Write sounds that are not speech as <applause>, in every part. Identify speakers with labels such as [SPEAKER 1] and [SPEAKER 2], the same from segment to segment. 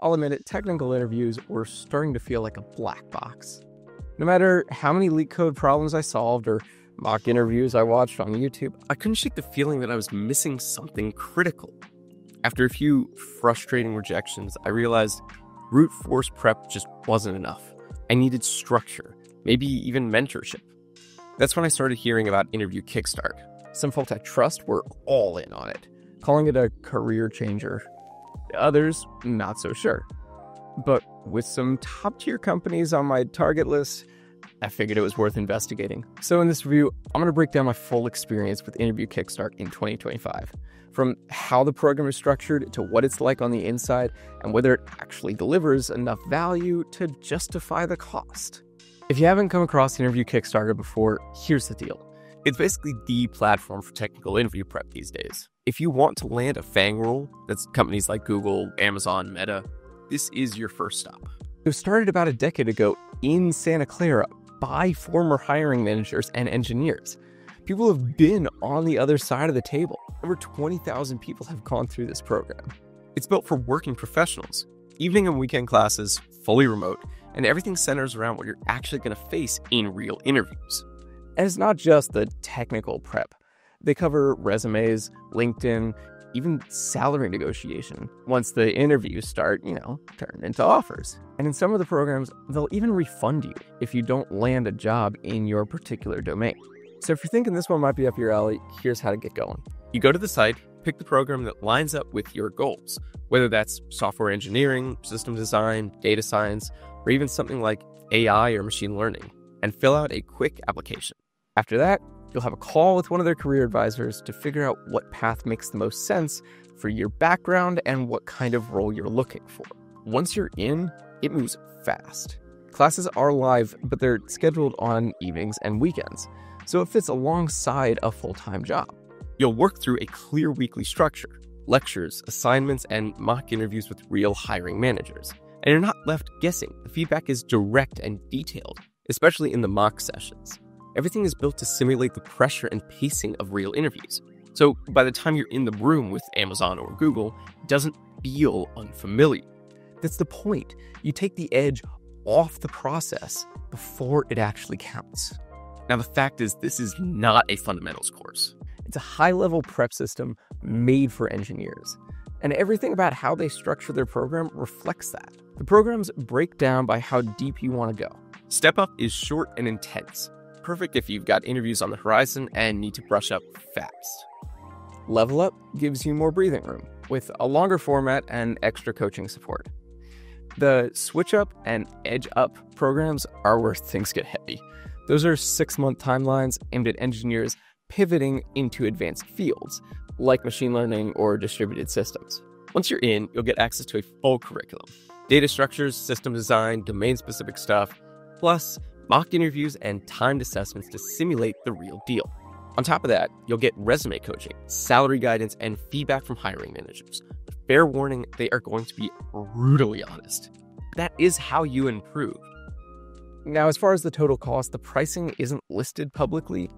[SPEAKER 1] I'll admit it, technical interviews were starting to feel like a black box. No matter how many LeetCode problems I solved or mock interviews I watched on YouTube, I couldn't shake the feeling that I was missing something critical. After a few frustrating rejections, I realized brute force prep just wasn't enough. I needed structure, maybe even mentorship. That's when I started hearing about Interview Kickstart. Some folks I trust were all in on it, calling it a career changer. Others, not so sure. But with some top tier companies on my target list, I figured it was worth investigating. So, in this review, I'm going to break down my full experience with Interview Kickstart in 2025 from how the program is structured to what it's like on the inside and whether it actually delivers enough value to justify the cost. If you haven't come across Interview Kickstarter before, here's the deal. It's basically the platform for technical interview prep these days. If you want to land a FANG role, that's companies like Google, Amazon, Meta, this is your first stop. It started about a decade ago in Santa Clara by former hiring managers and engineers. People have been on the other side of the table. Over 20,000 people have gone through this program. It's built for working professionals, evening and weekend classes, fully remote, and everything centers around what you're actually going to face in real interviews. And it's not just the technical prep. They cover resumes, LinkedIn, even salary negotiation. Once the interviews start, you know, turn into offers. And in some of the programs, they'll even refund you if you don't land a job in your particular domain. So if you're thinking this one might be up your alley, here's how to get going. You go to the site, pick the program that lines up with your goals, whether that's software engineering, system design, data science, or even something like AI or machine learning, and fill out a quick application. After that, you'll have a call with one of their career advisors to figure out what path makes the most sense for your background and what kind of role you're looking for. Once you're in, it moves fast. Classes are live, but they're scheduled on evenings and weekends, so it fits alongside a full time job. You'll work through a clear weekly structure lectures, assignments, and mock interviews with real hiring managers. And you're not left guessing. The feedback is direct and detailed, especially in the mock sessions. Everything is built to simulate the pressure and pacing of real interviews. So by the time you're in the room with Amazon or Google, it doesn't feel unfamiliar. That's the point. You take the edge off the process before it actually counts. Now, the fact is, this is not a fundamentals course. It's a high level prep system made for engineers. And everything about how they structure their program reflects that. The programs break down by how deep you want to go. Step Up is short and intense, perfect if you've got interviews on the horizon and need to brush up fast. Level Up gives you more breathing room with a longer format and extra coaching support. The Switch Up and Edge Up programs are where things get heavy. Those are six month timelines aimed at engineers pivoting into advanced fields like machine learning or distributed systems. Once you're in, you'll get access to a full curriculum data structures, system design, domain specific stuff, plus mock interviews and timed assessments to simulate the real deal. On top of that, you'll get resume coaching, salary guidance, and feedback from hiring managers. Fair warning, they are going to be brutally honest. That is how you improve. Now, as far as the total cost, the pricing isn't listed publicly,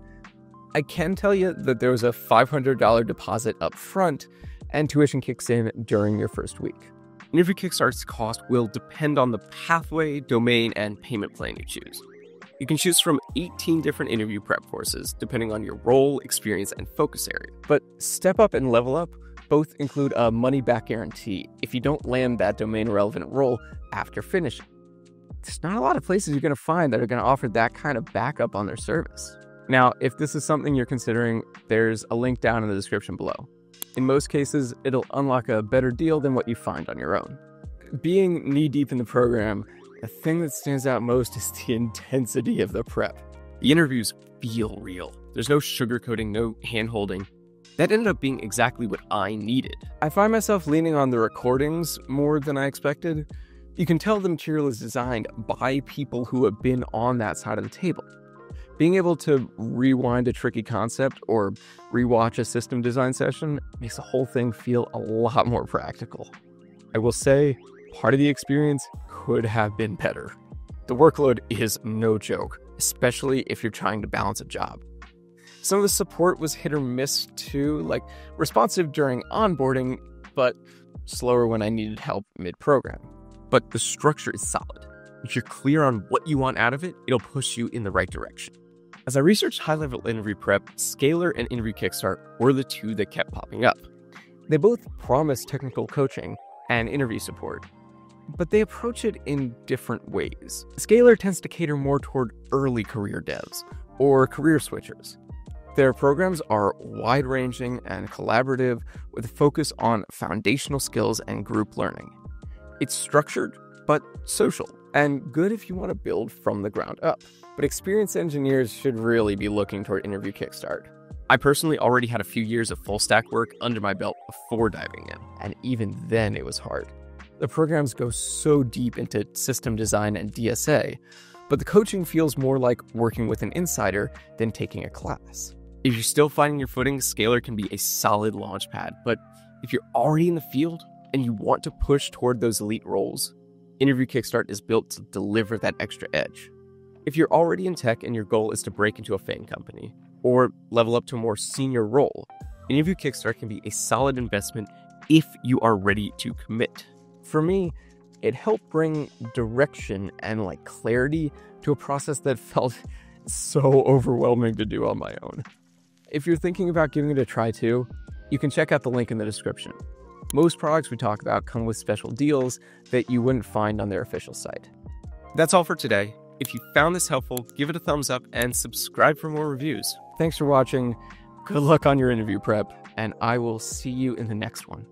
[SPEAKER 1] I can tell you that there was a $500 deposit up front, and tuition kicks in during your first week. Interview Kickstart's cost will depend on the pathway, domain, and payment plan you choose. You can choose from 18 different interview prep courses, depending on your role, experience, and focus area. But Step Up and Level Up both include a money back guarantee if you don't land that domain relevant role after finishing. There's not a lot of places you're going to find that are going to offer that kind of backup on their service. Now, if this is something you're considering, there's a link down in the description below. In most cases, it'll unlock a better deal than what you find on your own. Being knee deep in the program, the thing that stands out most is the <laughs> intensity of the prep. The interviews feel real. There's no sugarcoating, no hand holding. That ended up being exactly what I needed. I find myself leaning on the recordings more than I expected. You can tell the material is designed by people who have been on that side of the table. Being able to rewind a tricky concept or rewatch a system design session makes the whole thing feel a lot more practical. I will say, part of the experience could have been better. The workload is no joke, especially if you're trying to balance a job. Some of the support was hit or miss too, like responsive during onboarding, but slower when I needed help mid program. But the structure is solid. If you're clear on what you want out of it, it'll push you in the right direction. As I researched high level interview prep, Scaler and Interview Kickstart were the two that kept popping up. They both promise technical coaching and interview support, but they approach it in different ways. Scaler tends to cater more toward early career devs or career switchers. Their programs are wide ranging and collaborative with a focus on foundational skills and group learning. It's structured, but social, and good if you want to build from the ground up. But experienced engineers should really be looking toward Interview Kickstart. I personally already had a few years of full stack work under my belt before diving in, and even then it was hard. The programs go so deep into system design and DSA, but the coaching feels more like working with an insider than taking a class. If you're still finding your footing, Scaler can be a solid launch pad, but if you're already in the field and you want to push toward those elite roles, Interview Kickstart is built to deliver that extra edge. If you're already in tech and your goal is to break into a FAANG company or level up to a more senior role, Interview Kickstart can be a solid investment if you are ready to commit for me, it helped bring direction and like clarity to a process that felt <laughs> so overwhelming to do on my own. If you're thinking about giving it a try too, you can check out the link in the description. Most products we talk about come with special deals that you wouldn't find on their official site. That's all for today. If you found this helpful, give it a thumbs up and subscribe for more reviews. Thanks for watching. Good luck on your interview prep, and I will see you in the next one.